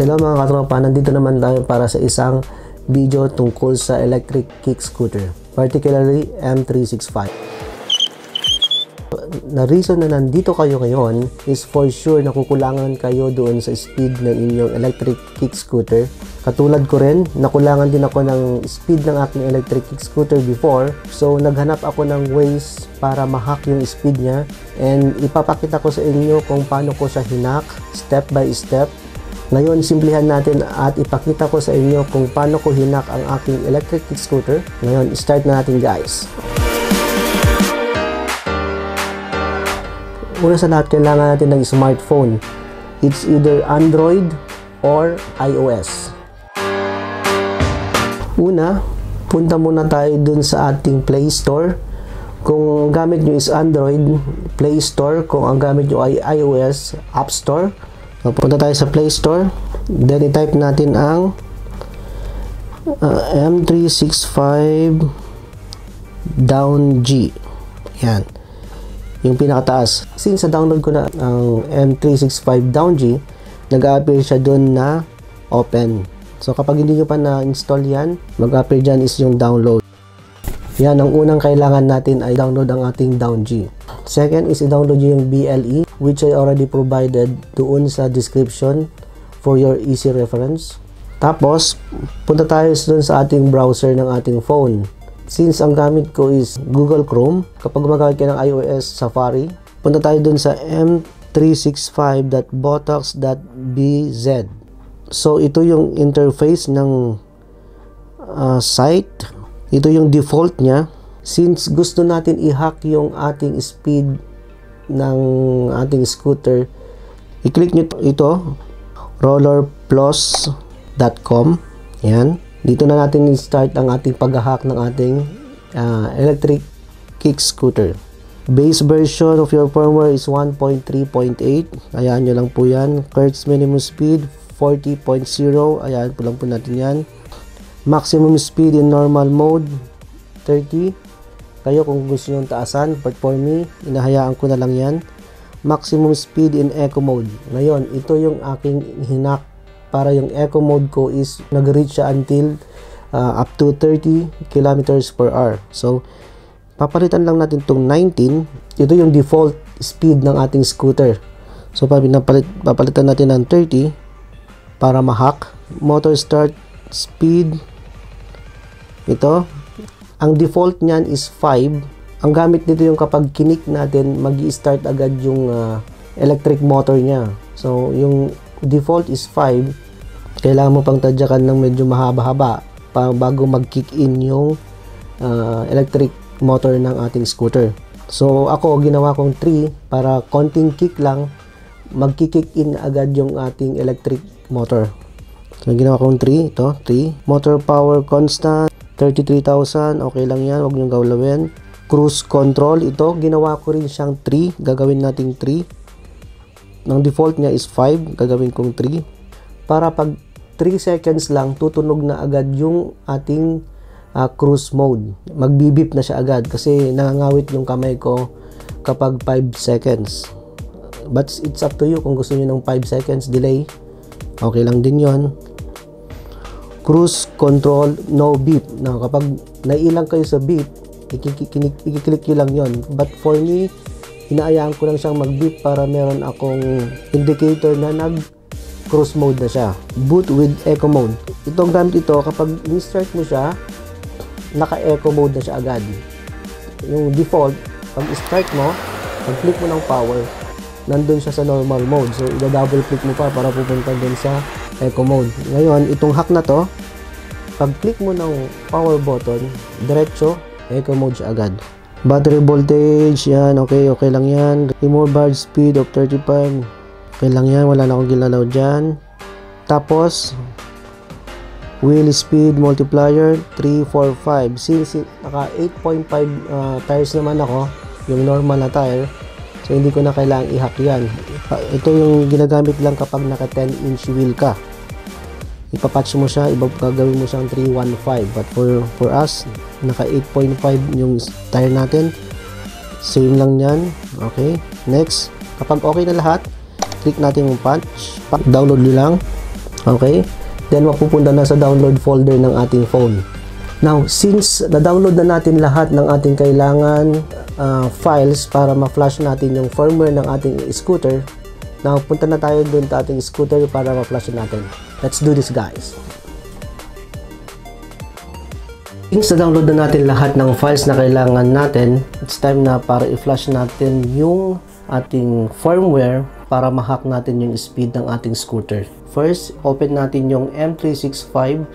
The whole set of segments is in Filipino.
Hello mga katropa, nandito naman tayo para sa isang video tungkol sa electric kick scooter, particularly M365. Na reason na nandito kayo ngayon is for sure na kukulangan kayo doon sa speed ng inyong electric kick scooter. Katulad ko rin, nakulangan din ako ng speed ng aking electric kick scooter before. So naghanap ako ng ways para ma-hack yung speed niya and ipapakita ko sa inyo kung paano ko siya hinak step by step ngayon, simplihan natin at ipakita ko sa inyo kung paano ko hinak ang aking electric scooter. Ngayon, start na natin guys. Una sa lahat, kailangan natin ng smartphone. It's either Android or iOS. Una, punta muna tayo dun sa ating Play Store. Kung gamit nyo is Android, Play Store. Kung ang gamit nyo ay iOS, App Store. So, punta tayo sa Play Store. Then, i-type natin ang uh, M365 Down G. Yan. Yung pinakataas. Since sa download ko na ang M365 Down G, nag-appear siya doon na open. So, kapag hindi nyo pa na-install yan, mag-appear dyan is yung download. Yan, ang unang kailangan natin ay download ang ating Down G. Second is i-download yung BLE which I already provided doon sa description for your easy reference. Tapos, punta tayo doon sa ating browser ng ating phone. Since ang gamit ko is Google Chrome, kapag gumagamit ka ng iOS Safari, punta tayo doon sa m365.botox.bz. So, ito yung interface ng uh, site. Ito yung default niya. Since gusto natin i-hack yung ating speed ng ating scooter, i-click nyo ito, rollerplus.com. Yan. Dito na natin i-start ang ating pag-hack ng ating uh, electric kick scooter. Base version of your firmware is 1.3.8. Ayan nyo lang po yan. Kurtz minimum speed 40.0. Ayan po lang po natin yan. Maximum speed in normal mode 30. Kayo kung gusto nyo taasan, but for me, inahayaan ko na lang yan. Maximum speed in eco mode. Ngayon, ito yung aking hinak para yung eco mode ko is nag-reach siya until uh, up to 30 kilometers per hour. So, papalitan lang natin itong 19. Ito yung default speed ng ating scooter. So, papalit, papalitan natin ng 30 para ma-hack. Motor start speed. Ito. Ang default niyan is 5. Ang gamit nito yung kapag kinik natin, mag start agad yung uh, electric motor niya. So, yung default is 5. Kailangan mo pang tadyakan ng medyo mahaba-haba bago mag-kick in yung uh, electric motor ng ating scooter. So, ako, ginawa kong 3 para konting kick lang, mag-kick in agad yung ating electric motor. So, ginawa kong 3. Ito, 3. Motor power constant, 33,000. Okay lang yan. Huwag niyong gawlawin. Cruise control. Ito, ginawa ko rin siyang 3. Gagawin nating 3. Ang default niya is 5. Gagawin kong 3. Para pag 3 seconds lang, tutunog na agad yung ating uh, cruise mode. Magbibip na siya agad kasi nangangawit yung kamay ko kapag 5 seconds. But it's up to you kung gusto niyo ng 5 seconds delay. Okay lang din yon cruise control no beep. Na kapag nailang kayo sa beep i-click nyo lang yon but for me inaayaan ko lang siyang mag-beep para meron akong indicator na nag cruise mode na siya. Boot with eco mode. Itong gamit ito kapag in-start mo siya naka eco mode na siya agad. Yung default pag start mo pag click mo ng power nandun siya sa normal mode. So i-double click mo pa para pupunta dun sa eco mode. Ngayon, itong hack na to, pag click mo ng power button, diretso, eco mode agad. Battery voltage, yan, okay, okay lang yan. Remove bar speed of 35, okay lang yan, wala na akong ginalaw dyan. Tapos, wheel speed multiplier 3, 4, 5. Since naka 8.5 uh, tires naman ako, yung normal na tire, so hindi ko na kailangang i-hack yan. Ito yung ginagamit lang kapag naka 10 inch wheel ka ipapatch mo siya, iba gagawin mo siyang 315 but for for us naka 8.5 yung tire natin. Same lang yan. Okay next. Kapag okay na lahat click natin yung patch. Download nyo lang. Okay? Then mapupunta na sa download folder ng ating phone. Now, since na-download na natin lahat ng ating kailangan uh, files para ma-flash natin yung firmware ng ating scooter, now punta na tayo dun sa ating scooter para ma-flash natin. Let's do this guys. Since na-download na natin lahat ng files na kailangan natin, it's time na para i-flash natin yung ating firmware para ma-hack natin yung speed ng ating scooter. First, open natin yung M365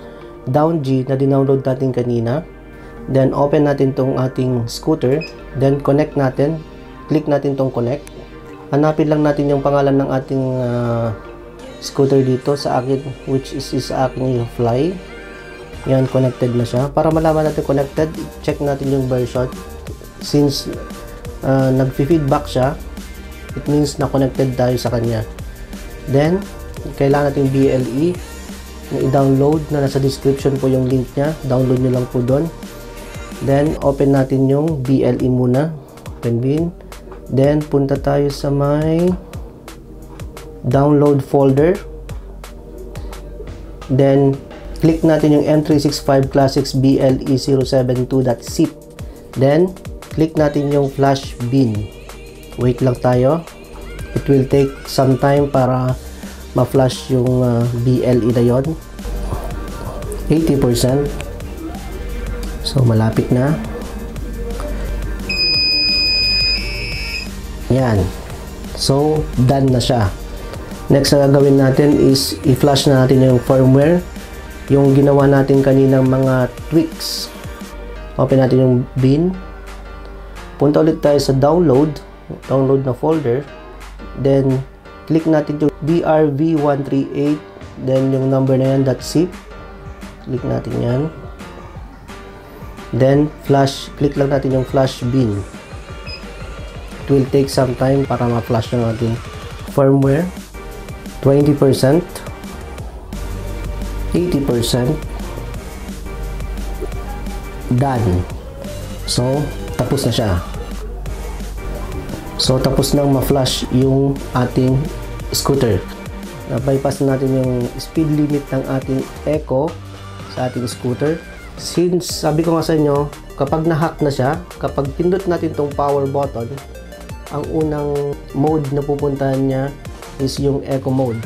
down G na dinownload natin kanina. Then, open natin tong ating scooter. Then, connect natin. Click natin tong connect. Hanapin lang natin yung pangalan ng ating uh, scooter dito sa akin, which is, is sa aking fly. Yan, connected na siya. Para malaman natin connected, check natin yung version. Since uh, nag-feedback siya, it means na connected tayo sa kanya. Then, kailangan natin BLE na i-download na nasa description po yung link niya. Download nyo lang po doon. Then, open natin yung BLE muna. Open bin. Then, punta tayo sa may download folder. Then, click natin yung M365 Classics BLE072.zip. Then, click natin yung flash bin. Wait lang tayo. It will take some time para ma-flash yung uh, BLE na yon. 80%. So, malapit na. Yan. So, done na siya. Next na gagawin natin is i-flash na natin yung firmware yung ginawa natin kaninang mga tweaks. Open natin yung bin. Punta ulit tayo sa download, download na folder. Then, click natin yung BRV138. Then, yung number na yan, .zip. Click natin yan. Then, flash, click lang natin yung flash bin. It will take some time para ma-flash yung ating firmware. 20%. 80% done. So, tapos na siya. So, tapos nang ma-flash yung ating scooter. Na-bypass na natin yung speed limit ng ating eco sa ating scooter. Since, sabi ko nga sa inyo, kapag na-hack na siya, kapag pindot natin tong power button, ang unang mode na pupuntahan niya is yung eco mode.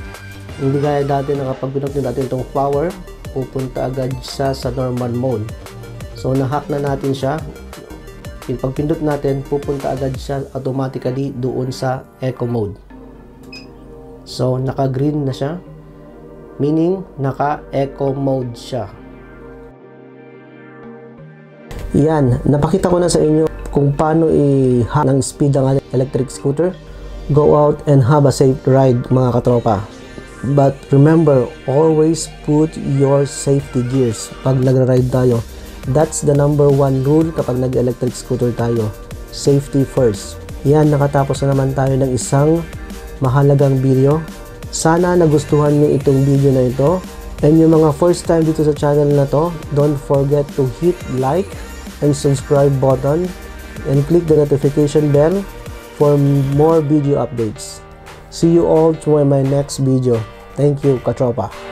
Hindi gaya dati na kapag pinag natin itong power, pupunta agad siya sa normal mode. So, na-hack na natin siya. Pag pindot natin, pupunta agad siya automatically doon sa eco mode. So, naka-green na siya. Meaning, naka-eco mode siya. Yan, napakita ko na sa inyo kung paano i-hack ng speed ng electric scooter. Go out and have a safe ride mga katropa. But remember, always put your safety gears pag nagra-ride tayo. That's the number one rule kapag nag-electric scooter tayo. Safety first. Yan, nakatapos na naman tayo ng isang mahalagang video. Sana nagustuhan niyo itong video na ito. And yung mga first time dito sa channel na to, don't forget to hit like and subscribe button and click the notification bell for more video updates. See you all to my next video. Thank you, Katropa.